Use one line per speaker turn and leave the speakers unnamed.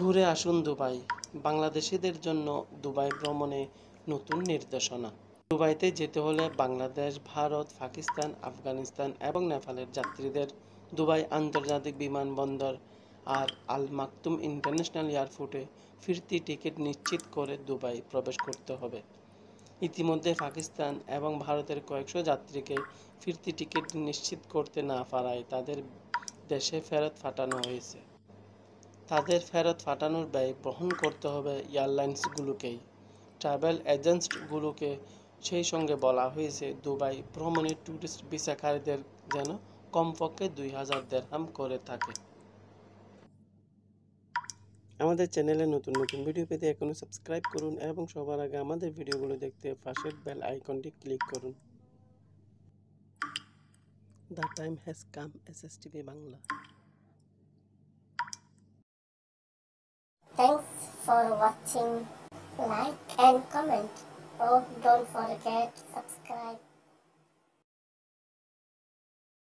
ঘুরে আসুন দুবাই। বাংলাদেশিদের জন্য দুবাই ভ্রমণে নতুন নির্দেশনা। দুবাইতে যেতে হলে বাংলাদেশ, ভারত, পাকিস্তান, আফগানিস্তান এবং নেপালের যাত্রীদের দুবাই আন্তর্জাতিক বিমানবন্দর আর আল মাকতুম ইন্টারন্যাশনাল এয়ারপোর্টে ফিরতি টিকিট নিশ্চিত করে দুবাই প্রবেশ করতে হবে। ইতিমধ্যে পাকিস্তান এবং ভারতের কয়েকশো যাত্রীকে ফিরতি টিকিট নিশ্চিত করতে না পারায় তাদের দেশে ফেরত পাঠানো হয়েছে। তাদের ফেরত পাঠানোর ব্যয় বহন করতে হবে এয়ারলাইন্সগুলোকেই। ট্রাভেল এজেন্টগুলোকে সেই সঙ্গে বলা হয়েছে, দুবাই ভ্রমণে ট্যুরিস্ট ভিসাকারীদের যেন কমপক্ষে দুই হাজার দেড়হাম করে থাকে। আমাদের চ্যানেলে নতুন নতুন ভিডিও পেতে এখনও সাবস্ক্রাইব করুন এবং সবার আগে আমাদের ভিডিওগুলো দেখতে পাশের বেল আইকনটি ক্লিক করুন। The time has come, S S Bangla.
For watching. Like and comment. Oh, don't forget subscribe.